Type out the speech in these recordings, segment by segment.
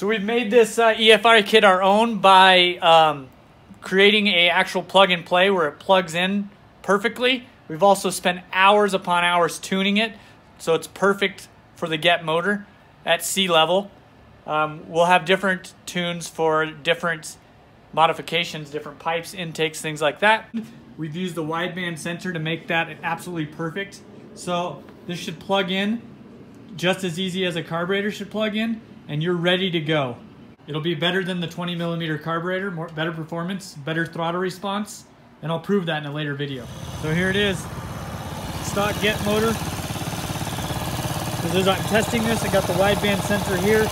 So we've made this uh, EFI kit our own by um, creating a actual plug and play where it plugs in perfectly. We've also spent hours upon hours tuning it so it's perfect for the GET motor at sea level. Um, we'll have different tunes for different modifications, different pipes, intakes, things like that. We've used the wideband sensor to make that absolutely perfect. So this should plug in just as easy as a carburetor should plug in and you're ready to go. It'll be better than the 20 millimeter carburetor, more, better performance, better throttle response, and I'll prove that in a later video. So here it is, stock GET motor. As I'm testing this, I got the wideband sensor here,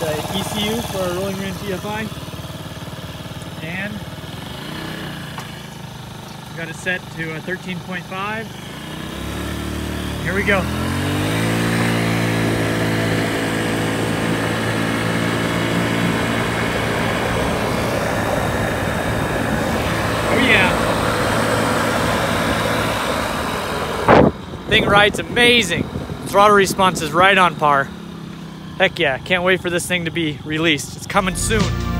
the ECU for our Rolling Wrench EFI, and got it set to a 13.5. Here we go. Thing rides amazing. Throttle response is right on par. Heck yeah, can't wait for this thing to be released. It's coming soon.